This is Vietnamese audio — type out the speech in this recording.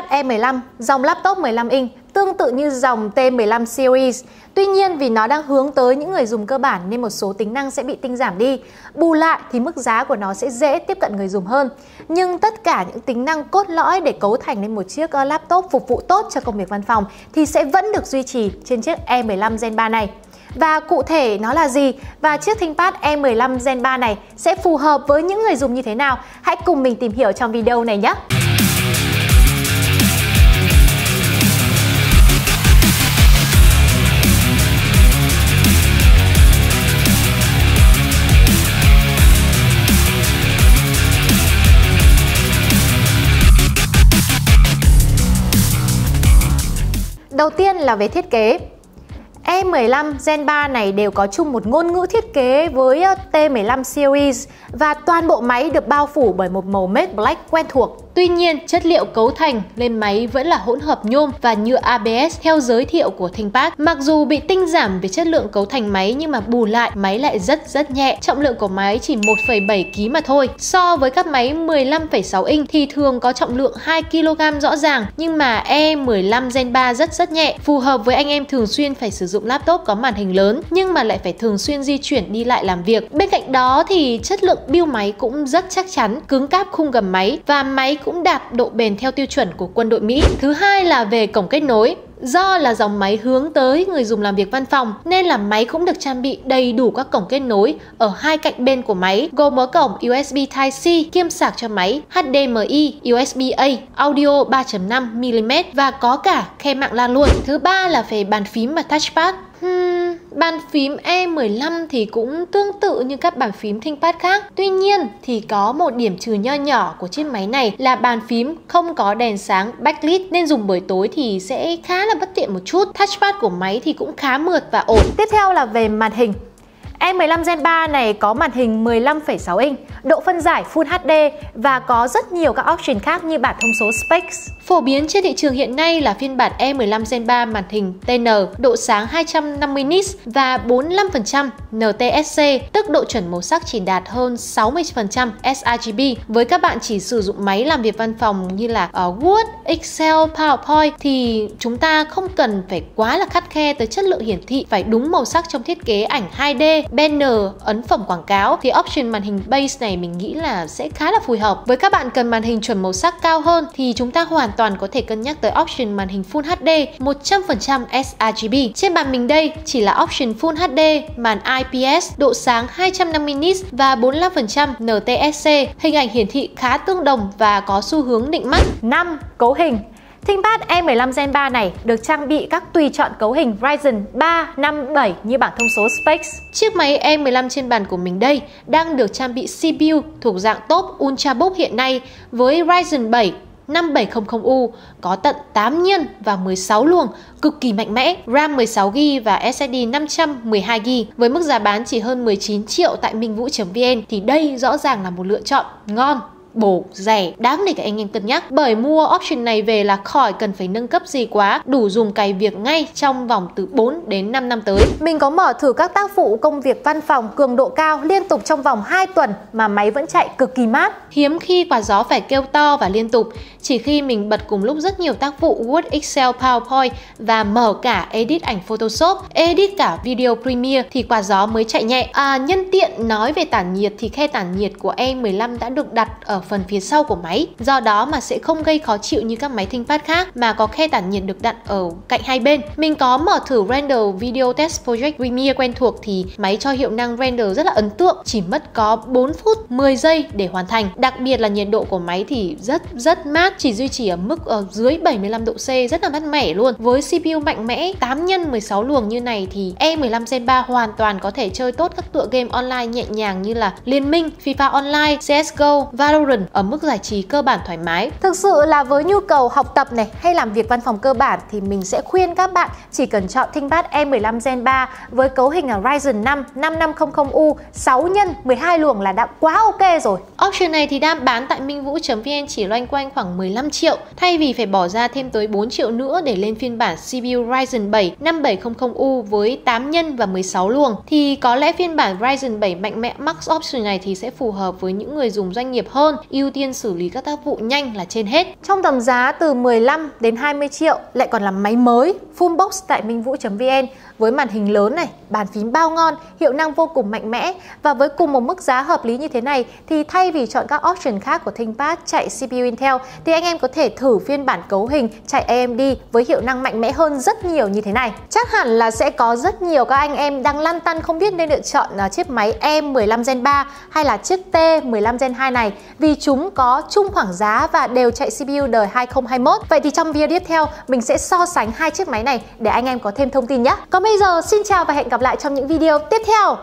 iPad E15, dòng laptop 15 inch tương tự như dòng T15 series. Tuy nhiên vì nó đang hướng tới những người dùng cơ bản nên một số tính năng sẽ bị tinh giảm đi. Bù lại thì mức giá của nó sẽ dễ tiếp cận người dùng hơn. Nhưng tất cả những tính năng cốt lõi để cấu thành nên một chiếc ờ, laptop phục vụ tốt cho công việc văn phòng thì sẽ vẫn được duy trì trên chiếc E15 Gen 3 này. Và cụ thể nó là gì và chiếc ThinkPad E15 Gen 3 này sẽ phù hợp với những người dùng như thế nào? Hãy cùng mình tìm hiểu trong video này nhé! Đầu tiên là về thiết kế. E15 Gen 3 này đều có chung một ngôn ngữ thiết kế với ờ, T15 series và toàn bộ máy được bao phủ bởi một màu matte black quen thuộc. Tuy nhiên, chất liệu cấu thành lên máy vẫn là hỗn hợp nhôm và nhựa ABS theo giới thiệu của ThinkPad. Mặc dù bị tinh giảm về chất lượng cấu thành máy nhưng mà bù lại máy lại rất rất nhẹ. Trọng lượng của máy chỉ 1,7 kg mà thôi. So với các máy 15,6 inch thì thường có trọng lượng 2 kg rõ ràng nhưng mà E15 Gen 3 rất rất nhẹ, phù hợp với anh em thường xuyên phải sử dụng laptop có màn hình lớn nhưng mà lại phải thường xuyên di chuyển đi lại làm việc. Bên cạnh đó thì chất lượng build máy cũng rất chắc chắn, cứng cáp khung gầm máy và máy cũng đạt độ bền theo tiêu chuẩn của quân đội Mỹ. Thứ hai là về cổng kết nối. Do là dòng máy hướng tới người dùng làm việc văn phòng nên là máy cũng được trang bị đầy đủ các cổng kết nối ở hai cạnh bên của máy gồm có cổng USB Type-C kiêm sạc cho máy, HDMI, USB-A, audio 3.5mm và có cả khe mạng LAN luôn. Thứ ba là về bàn phím và touchpad. Bàn phím E15 thì cũng tương tự như các bàn phím ThinkPad khác. Tuy nhiên thì có một điểm trừ nho nhỏ của chiếc máy này là bàn phím không có đèn sáng backlit, nên dùng buổi tối thì sẽ khá là bất tiện một chút. Touchpad của máy thì cũng khá mượt và ổn. Tiếp theo là về màn hình. E15 Gen 3 này có màn hình 15,6 inch, độ phân giải Full HD và có rất nhiều các option khác như bản thông số Specs. Phổ biến trên thị trường hiện nay là phiên bản E15 Gen 3 màn hình TN, độ sáng 250 nits và 45% NTSC, tức độ chuẩn màu sắc chỉ đạt hơn 60% sRGB. Với các bạn chỉ sử dụng máy làm việc văn phòng như là uh, Word, Excel, PowerPoint thì chúng ta không cần phải quá là khắt khe tới chất lượng hiển thị phải đúng màu sắc trong thiết kế ảnh 2D banner, ấn phẩm quảng cáo thì option màn hình base này mình nghĩ là sẽ khá là phù hợp. Với các bạn cần màn hình chuẩn màu sắc cao hơn thì chúng ta hoàn toàn có thể cân nhắc tới option màn hình Full HD 100% sRGB. Trên bàn mình đây chỉ là option Full HD, màn IPS, độ sáng 250 nits và 45% NTSC. Hình ảnh hiển thị khá tương đồng và có xu hướng định mắt. 5. Cấu hình ThinkPad E15 Gen 3 này được trang bị các tùy chọn cấu hình Ryzen 3, 5, 7 như bảng thông số Specs. Chiếc máy E15 trên bàn của mình đây đang được trang bị CPU thuộc dạng top Ultrabook hiện nay với Ryzen 7 5700U có tận 8 nhân và 16 luồng, cực kỳ mạnh mẽ, RAM 16GB và SSD 512GB với mức giá bán chỉ hơn 19 triệu tại minh vũ.vn thì đây rõ ràng là một lựa chọn ngon bổ, rẻ, đáng để các anh em cân nhắc. Bởi mua option này về là khỏi cần phải nâng cấp gì quá, đủ dùng cày việc ngay trong vòng từ 4 đến 5 năm tới. Mình có mở thử các tác vụ công việc văn phòng cường độ cao liên tục trong vòng 2 tuần mà máy vẫn chạy cực kỳ mát. Hiếm khi quạt gió phải kêu to và liên tục, chỉ khi mình bật cùng lúc rất nhiều tác vụ Word, Excel, PowerPoint và mở cả edit ảnh Photoshop, edit cả video Premiere thì quạt gió mới chạy nhẹ. À, nhân tiện nói về tản nhiệt thì khe tản nhiệt của E15 đã được đặt ở phần phía sau của máy. Do đó mà sẽ không gây khó chịu như các máy ThinkPad khác mà có khe tản nhiệt được đặt ở cạnh hai bên. Mình có mở thử render video test project Premiere quen thuộc thì máy cho hiệu năng render rất là ấn tượng, chỉ mất có 4 phút 10 giây để hoàn thành. Đặc biệt là nhiệt độ của máy thì rất rất mát, chỉ duy trì ở mức ở dưới 75 độ C, rất là mát mẻ luôn. Với CPU mạnh mẽ 8 x 16 luồng như này thì E15 Gen 3 hoàn toàn có thể chơi tốt các tựa game online nhẹ nhàng như là Liên Minh, FIFA Online, CSGO, Valorant Valorant ở mức giải trí cơ bản thoải mái. Thực sự là với nhu cầu học tập này hay làm việc văn phòng cơ bản thì mình sẽ khuyên các bạn chỉ cần chọn ThinkPad E15 Gen 3 với cấu hình là Ryzen 5 5500U 6 x 12 luồng là đã quá ok rồi. Option này thì đang bán tại minh vũ.vn chỉ loanh quanh khoảng 15 triệu thay vì phải bỏ ra thêm tới 4 triệu nữa để lên phiên bản CPU Ryzen 7 5700U với 8 nhân và 16 luồng thì có lẽ phiên bản Ryzen 7 mạnh mẽ Max Option này thì sẽ phù hợp với những người dùng doanh nghiệp hơn ưu tiên xử lý các tác vụ nhanh là trên hết. Trong tầm giá từ 15 đến 20 triệu lại còn là máy mới full box tại minhvu.vn với màn hình lớn này, bàn phím bao ngon, hiệu năng vô cùng mạnh mẽ và với cùng một mức giá hợp lý như thế này thì thay vì chọn các option khác của ThinkPad chạy CPU Intel thì anh em có thể thử phiên bản cấu hình chạy AMD với hiệu năng mạnh mẽ hơn rất nhiều như thế này. Chắc hẳn là sẽ có rất nhiều các anh em đang lăn tăn không biết nên lựa chọn à, chiếc máy e M15 Gen 3 hay là chiếc T15 Gen 2 này vì vì chúng có chung khoảng giá và đều chạy CPU đời 2021. Vậy thì trong video tiếp theo, mình sẽ so sánh hai chiếc máy này để anh em có thêm thông tin nhé. Còn bây giờ, xin chào và hẹn gặp lại trong những video tiếp theo.